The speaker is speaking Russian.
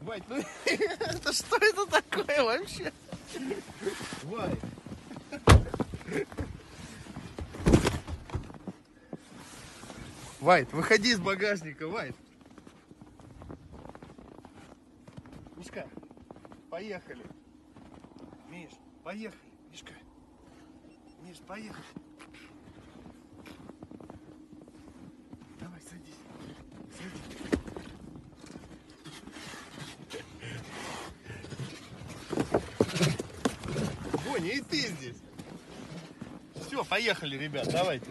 Вать, ну это что это такое вообще? Вай. Вайт, выходи из багажника, Вайт. Мишка, поехали. Миш, поехали. Мишка. Миш, поехали. Боня, и ты здесь. Все, поехали, ребят, давайте.